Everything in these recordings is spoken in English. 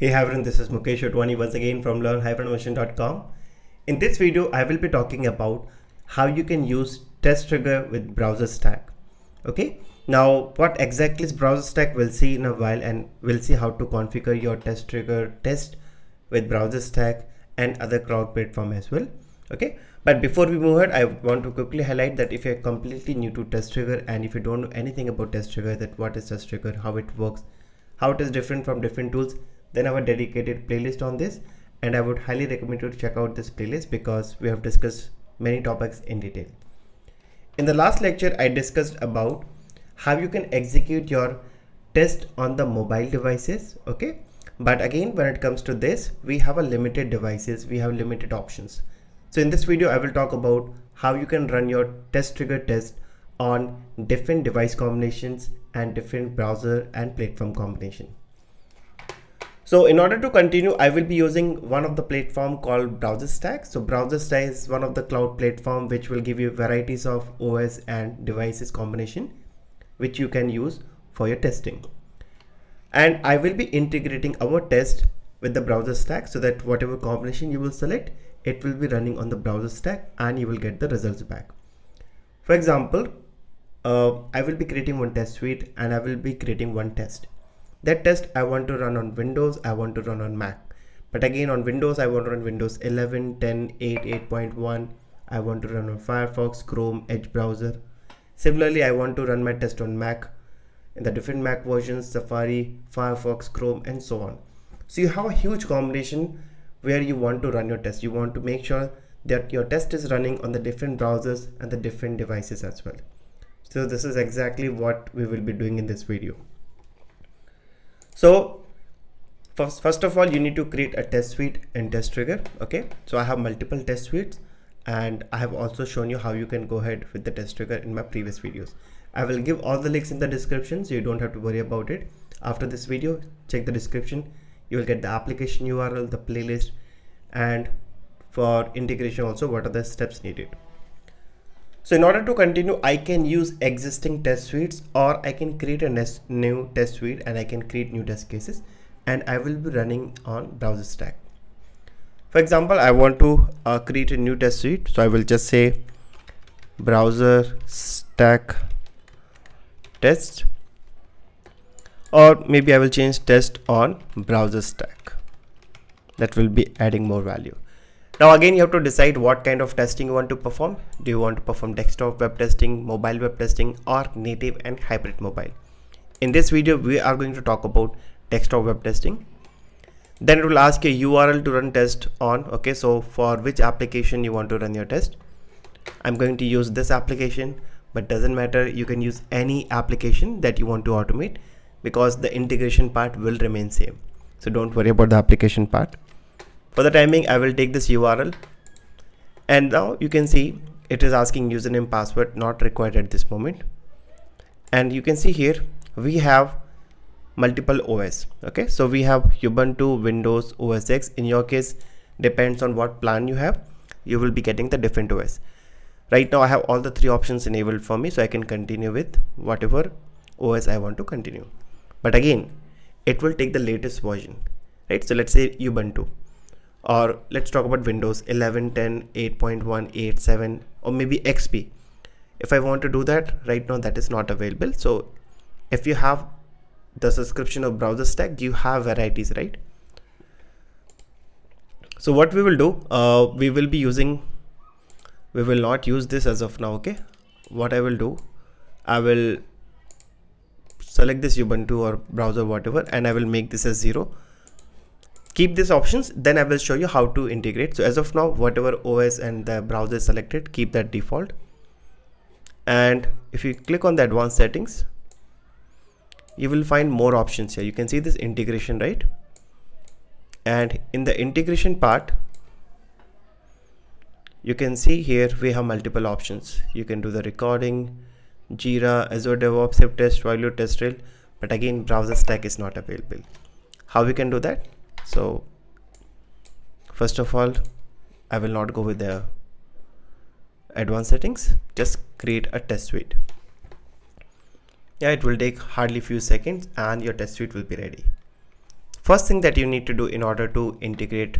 Hey everyone, this is Mukesh Otwani once again from learn-automation.com. In this video, I will be talking about how you can use testRigor with BrowserStack. Okay, now what exactly is BrowserStack we'll see in a while and we'll see how to configure your testRigor test with BrowserStack and other cloud platform as well. Okay, but before we move ahead, I want to quickly highlight that if you're completely new to testRigor and if you don't know anything about testRigor, that what is testRigor, how it works, how it is different from different tools, then I have a dedicated playlist on this and I would highly recommend you to check out this playlist because we have discussed many topics in detail. In the last lecture, I discussed about how you can execute your test on the mobile devices. Okay. But again, when it comes to this, we have a limited devices. We have limited options. So in this video, I will talk about how you can run your testRigor test on different device combinations and different browser and platform combination. So in order to continue, I will be using one of the platform called BrowserStack. So BrowserStack is one of the cloud platform which will give you varieties of OS and devices combination, which you can use for your testing. And I will be integrating our test with the BrowserStack so that whatever combination you will select, it will be running on the BrowserStack and you will get the results back. For example, uh, I will be creating one test suite and I will be creating one test that test I want to run on Windows, I want to run on Mac. But again on Windows, I want to run Windows 11, 10, 8, 8.1. I want to run on Firefox, Chrome, Edge browser. Similarly, I want to run my test on Mac in the different Mac versions, Safari, Firefox, Chrome, and so on. So you have a huge combination where you want to run your test. You want to make sure that your test is running on the different browsers and the different devices as well. So this is exactly what we will be doing in this video. So first, first of all, you need to create a test suite and testRigor. Okay. So I have multiple test suites and I have also shown you how you can go ahead with the testRigor in my previous videos. I will give all the links in the description so you don't have to worry about it. After this video, check the description. You will get the application URL, the playlist, and for integration also what are the steps needed. So in order to continue, I can use existing test suites or I can create a new test suite and I can create new test cases and I will be running on BrowserStack. For example, I want to uh, create a new test suite. So I will just say BrowserStack test or maybe I will change test on BrowserStack. That will be adding more value. Now again you have to decide what kind of testing you want to perform. Do you want to perform desktop web testing, mobile web testing or native and hybrid mobile? In this video we are going to talk about desktop web testing. Then it will ask a URL to run test on. Okay, so for which application you want to run your test. I'm going to use this application but doesn't matter you can use any application that you want to automate because the integration part will remain same. So don't worry about the application part for the timing I will take this URL and now you can see it is asking username password not required at this moment. And you can see here we have multiple OS okay? So we have Ubuntu Windows OS X. In your case depends on what plan you have you will be getting the different OS right now I have all the three options enabled for me so I can continue with whatever OS I want to continue. But again it will take the latest version right? So let's say Ubuntu or let's talk about windows 11 10 8.1 8 7 or maybe xp if i want to do that right now that is not available. So if you have the subscription of BrowserStack you have varieties right? So what we will do uh, we will be using we will not use this as of now okay? What i will do i will select this ubuntu or browser whatever and i will make this as zero keep these options then I will show you how to integrate. So as of now whatever OS and the browser is selected keep that default. And if you click on the advanced settings you will find more options here. You can see this integration right? And in the integration part you can see here we have multiple options. You can do the recording jira azure devops test value TestRail. But again BrowserStack is not available. How we can do that so first of all I will not go with the advanced settings. Just create a test suite. Yeah it will take hardly few seconds and your test suite will be ready. First thing that you need to do in order to integrate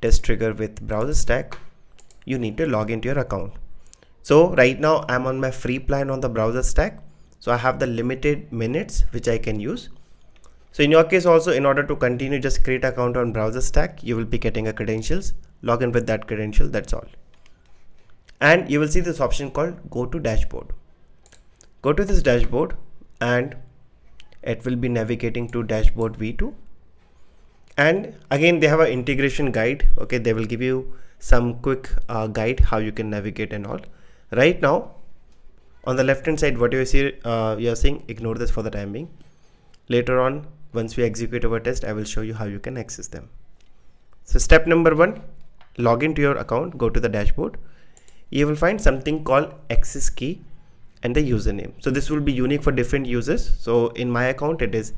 testRigor with BrowserStack you need to log into your account. So right now i'm on my free plan on the BrowserStack. So i have the limited minutes which i can use so in your case also in order to continue just create account on BrowserStack you will be getting a credentials. Log in with that credential that's all. And you will see this option called go to dashboard. Go to this dashboard and it will be navigating to dashboard v2 and again they have an integration guide okay? They will give you some quick uh, guide how you can navigate and all. Right now on the left hand side what you see uh, you are seeing ignore this for the time being later on once we execute our test I will show you how you can access them. So step number one log into your account go to the dashboard. You will find something called access key and the username. So this will be unique for different users. So in my account it is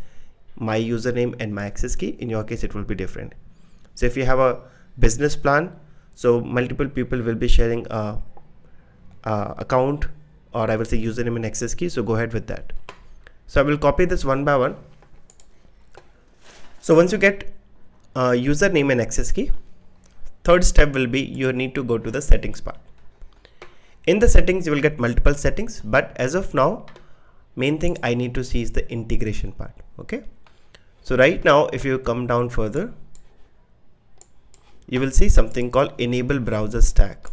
my username and my access key. In your case it will be different. So if you have a business plan so multiple people will be sharing a, a account or I will say username and access key. So go ahead with that so I will copy this one by one. So once you get a username and access key third step will be you need to go to the settings part. In the settings you will get multiple settings but as of now main thing I need to see is the integration part okay? So right now if you come down further you will see something called enable BrowserStack.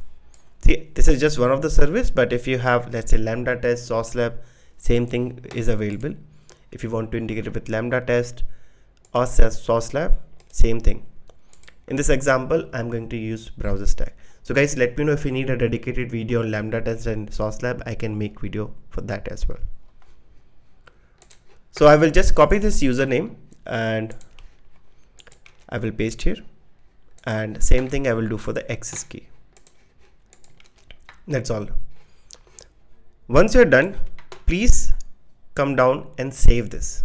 See this is just one of the service but if you have let's say LambdaTest sauce lab same thing is available. If you want to integrate with LambdaTest or sauce lab same thing. In this example i'm going to use BrowserStack. So guys let me know if you need a dedicated video on LambdaTest and sauce lab. I can make video for that as well. So i will just copy this username and i will paste here. And same thing i will do for the access key. That's all. Once you're done please come down and save this.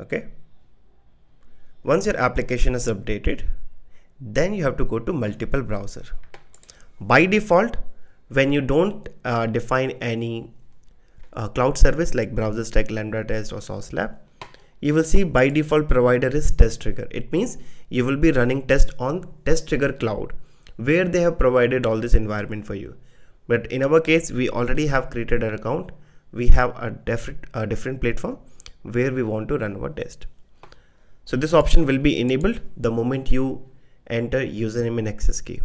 Okay? Once your application is updated then you have to go to multiple browser. By default when you don't uh, define any uh, cloud service like BrowserStack lambda test or sauce lab you will see by default provider is testRigor. It means you will be running test on testRigor cloud where they have provided all this environment for you. But in our case we already have created an account we have a different a different platform where we want to run our test. So this option will be enabled the moment you enter username and access key.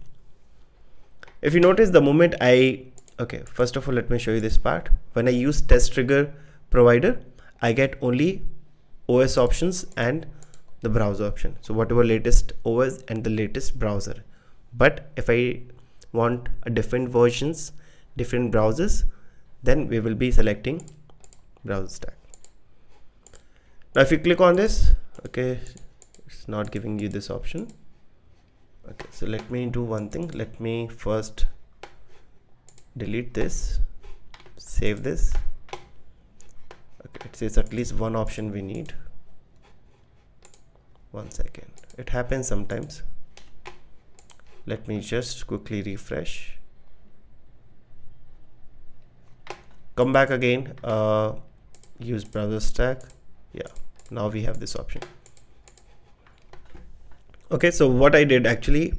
If you notice the moment I okay first of all let me show you this part. When I use testRigor provider I get only OS options and the browser option. So whatever latest OS and the latest browser. But if I want a different versions different browsers then we will be selecting BrowserStack. Now if you click on this okay it's not giving you this option. Okay so let me do one thing. Let me first delete this save this. Okay it says at least one option we need. One second. It happens sometimes. Let me just quickly refresh come back again uh, use BrowserStack. Yeah now we have this option. Okay so what I did actually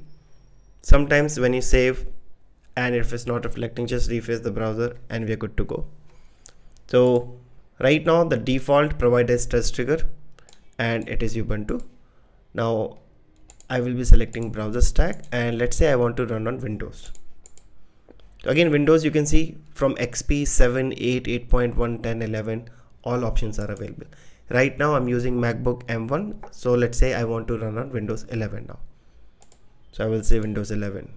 sometimes when you save and if it's not reflecting just refresh the browser and we're good to go. So right now the default provider is testRigor and it is Ubuntu. Now I will be selecting BrowserStack and let's say I want to run on Windows again Windows you can see from XP 7 8 8.1 10 11 all options are available. Right now I'm using MacBook M1 so let's say I want to run on Windows 11 now. So I will say Windows 11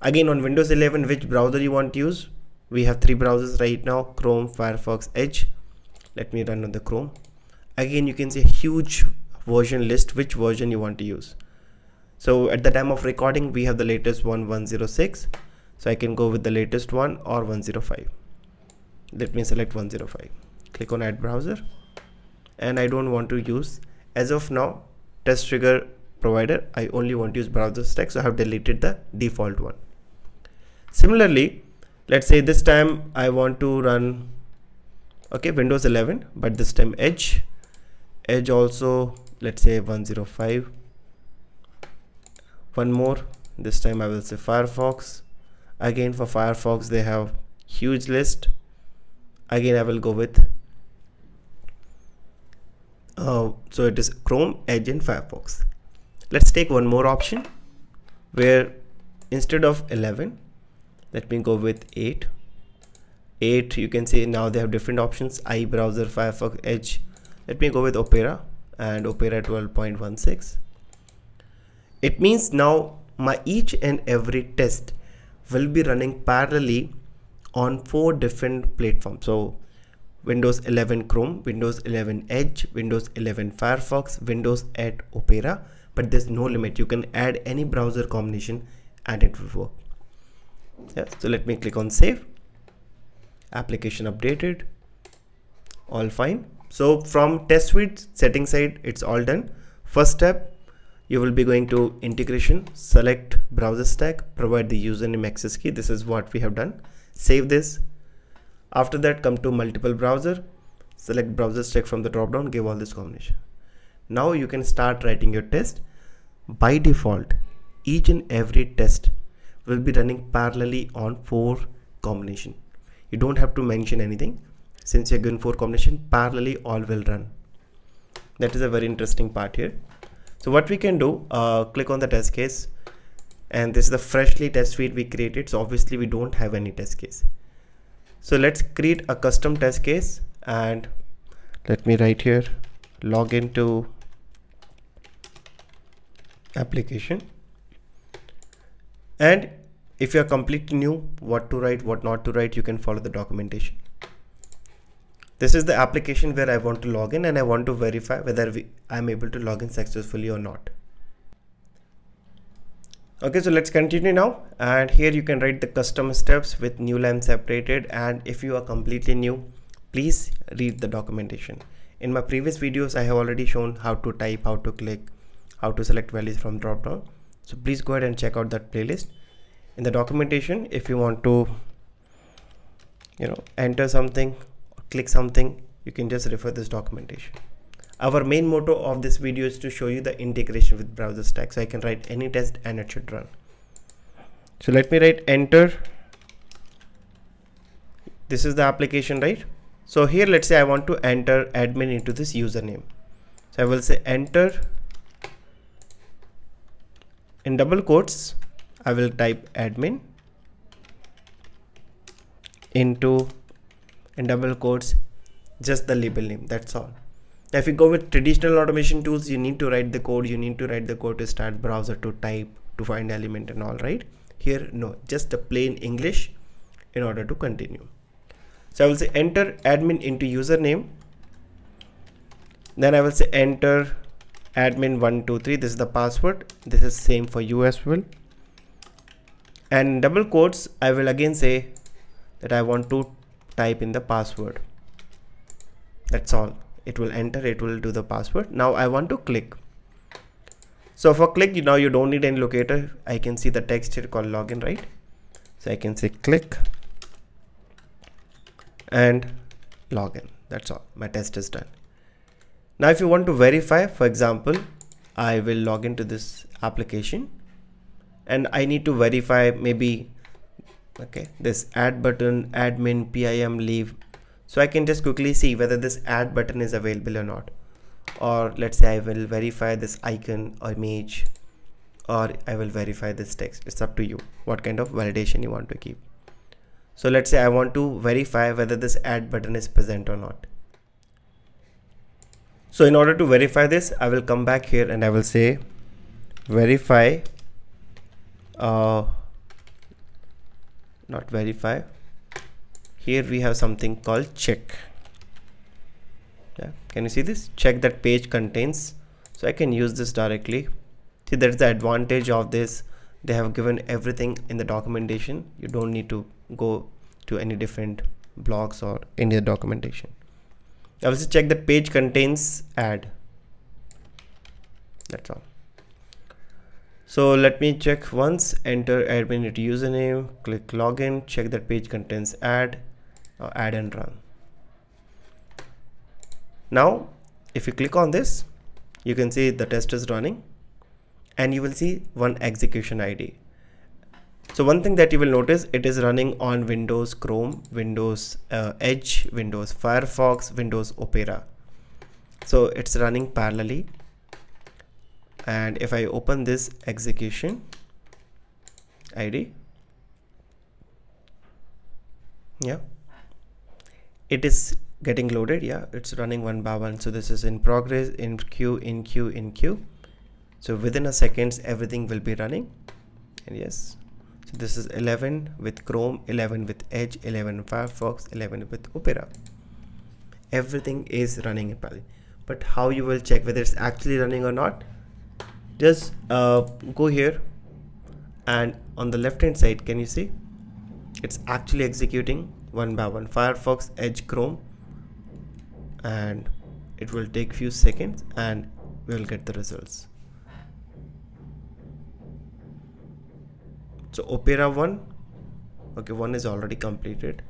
again on Windows 11 which browser you want to use? We have three browsers right now Chrome Firefox Edge. Let me run on the Chrome. Again you can see a huge version list which version you want to use. So at the time of recording we have the latest one 106 so I can go with the latest one or 105 let me select 105 click on add browser. And I don't want to use as of now testRigor provider. I only want to use BrowserStack. So I have deleted the default one. Similarly let's say this time I want to run okay Windows 11 but this time Edge. Edge also let's say 105 one more. This time I will say Firefox again for Firefox they have huge list. Again I will go with uh, so it is Chrome Edge and Firefox. Let's take one more option where instead of 11 let me go with 8 8 you can see now they have different options i browser firefox edge. Let me go with opera and opera 12.16 it means now my each and every test will be running parallelly on four different platforms. So windows 11 chrome windows 11 edge windows 11 firefox windows 8 opera but there's no limit. You can add any browser combination and it will work. Yeah so let me click on save. Application updated. All fine. So from test suite setting side it's all done. First step you will be going to integration select BrowserStack provide the username access key. This is what we have done. Save this. After that come to multiple browser. Select BrowserStack from the drop down. Give all this combination. Now you can start writing your test. By default each and every test will be running parallelly on four combination. You don't have to mention anything. Since you're given four combination parallelly all will run. That is a very interesting part here so what we can do uh, click on the test case and this is the freshly test suite we created. So obviously we don't have any test case. So let's create a custom test case and let me write here log into application. And if you are completely new what to write what not to write you can follow the documentation this is the application where I want to log in and I want to verify whether we, I'm able to log in successfully or not. Okay, so let's continue now. And here you can write the custom steps with new line separated. And if you are completely new, please read the documentation. In my previous videos, I have already shown how to type, how to click, how to select values from dropdown. So please go ahead and check out that playlist. In the documentation, if you want to, you know, enter something click something you can just refer this documentation. Our main motto of this video is to show you the integration with BrowserStack so I can write any test and it should run. So let me write enter. This is the application right? So here let's say I want to enter admin into this username. So I will say enter in double quotes I will type admin into in double quotes just the label name that's all. If you go with traditional automation tools you need to write the code you need to write the code to start browser to type to find element and all right? Here no just a plain english in order to continue. So i will say enter admin into username. Then i will say enter admin123 this is the password. This is same for you as well. And double quotes i will again say that i want to type in the password. That's all. It will enter it will do the password. Now I want to click. So for click you now you don't need any locator. I can see the text here called login right? So I can say click and login. That's all. My test is done. Now if you want to verify for example I will log into this application and I need to verify maybe okay this add button admin pim leave. So I can just quickly see whether this add button is available or not. Or let's say I will verify this icon or image or I will verify this text. It's up to you what kind of validation you want to keep so let's say I want to verify whether this add button is present or not. So in order to verify this I will come back here and I will say verify uh, not verify. Here we have something called check. Yeah can you see this? Check that page contains. So I can use this directly. See that's the advantage of this. They have given everything in the documentation. You don't need to go to any different blogs or any documentation. I will check that page contains add that's all so let me check once. Enter admin username. Click login. Check that page contains add uh, add and run. Now if you click on this you can see the test is running and you will see one execution ID. So one thing that you will notice it is running on Windows Chrome, Windows uh, Edge, Windows Firefox, Windows Opera. So it's running parallelly and if I open this execution ID yeah it is getting loaded yeah it's running one by one. So this is in progress in queue in queue in queue. So within a seconds everything will be running. And yes so this is 11 with chrome 11 with edge 11 firefox 11 with opera. Everything is running in parallel but how you will check whether it's actually running or not just uh, go here and on the left hand side can you see? It's actually executing one by one. Firefox Edge Chrome. And it will take few seconds and we will get the results. So Opera 1 okay one is already completed.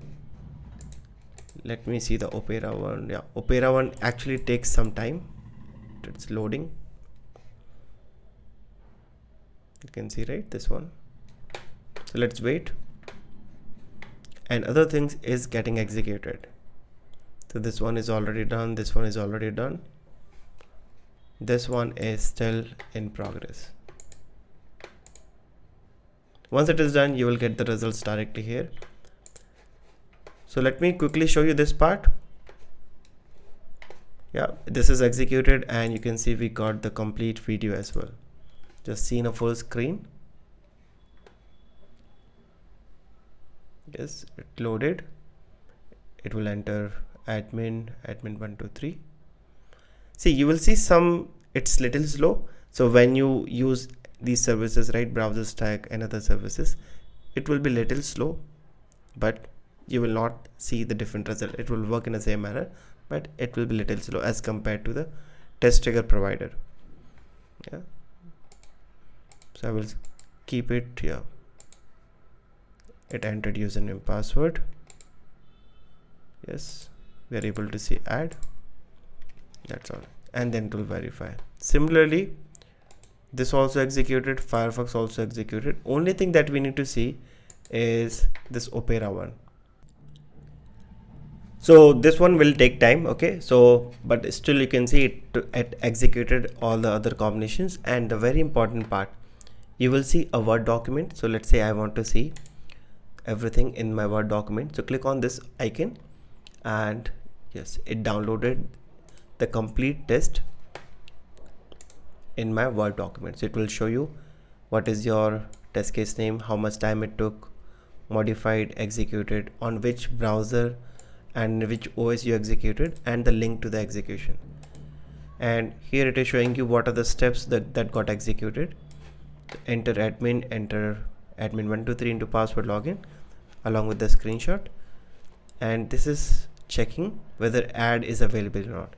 Let me see the Opera 1 yeah Opera 1 actually takes some time. It's loading you can see right this one. So let's wait. And other things is getting executed. So this one is already done this one is already done. This one is still in progress. Once it is done you will get the results directly here. So let me quickly show you this part. Yeah this is executed and you can see we got the complete video as well just see in a full screen. Yes it loaded. It will enter admin admin 123 see you will see some it's little slow. So when you use these services right BrowserStack and other services it will be little slow but you will not see the different result. It will work in the same manner but it will be little slow as compared to the testRigor provider. Yeah so I will keep it here. It entered username password. Yes we are able to see add. That's all. And then it will verify. Similarly this also executed firefox also executed. Only thing that we need to see is this opera one. So this one will take time okay? So but still you can see it, it executed all the other combinations. And the very important part you will see a word document. So let's say i want to see everything in my word document. So click on this icon and yes it downloaded the complete test in my word document. So it will show you what is your test case name how much time it took modified executed on which browser and which os you executed and the link to the execution. And here it is showing you what are the steps that that got executed enter admin enter admin 123 into password login along with the screenshot. And this is checking whether add is available or not.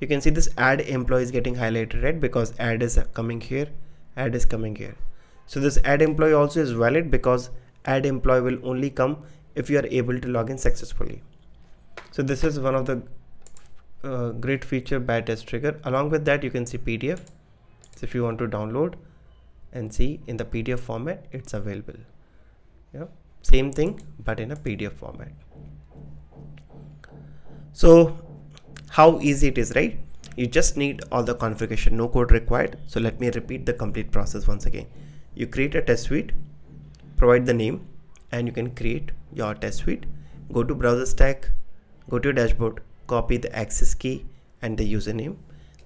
You can see this add employee is getting highlighted red because add is coming here add is coming here. So this add employee also is valid because add employee will only come if you are able to log in successfully. So this is one of the uh, great feature by testRigor. Along with that you can see pdf so if you want to download and see in the pdf format it's available. Yeah same thing but in a pdf format. So how easy it is right? You just need all the configuration no code required. So let me repeat the complete process once again. You create a test suite provide the name and you can create your test suite. Go to BrowserStack go to your dashboard copy the access key and the username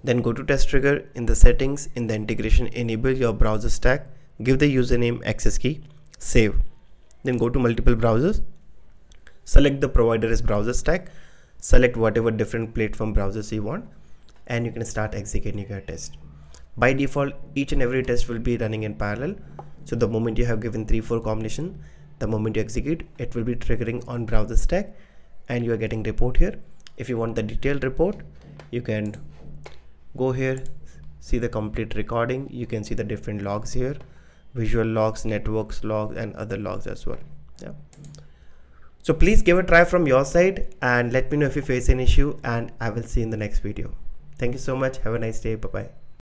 then go to testRigor in the settings in the integration enable your BrowserStack. Give the username access key save. Then go to multiple browsers. Select the provider as BrowserStack. Select whatever different platform browsers you want and you can start executing your test. By default each and every test will be running in parallel. So the moment you have given three four combination the moment you execute it will be triggering on BrowserStack and you are getting report here. If you want the detailed report you can go here see the complete recording. You can see the different logs here. Visual logs networks logs and other logs as well. Yeah. So please give a try from your side and let me know if you face an issue and i will see you in the next video. Thank you so much. Have a nice day. Bye bye